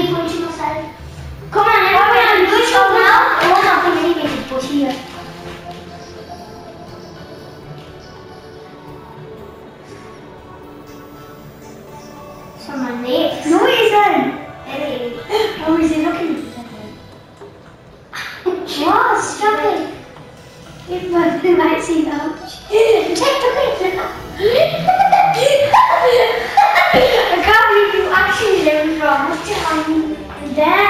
Come on, myself. Come on, everyone, do it now. I won't have to really make it push here. So my legs. No, it isn't. Hey. Oh, is it looking? what? Stop it. It might see that. Dad.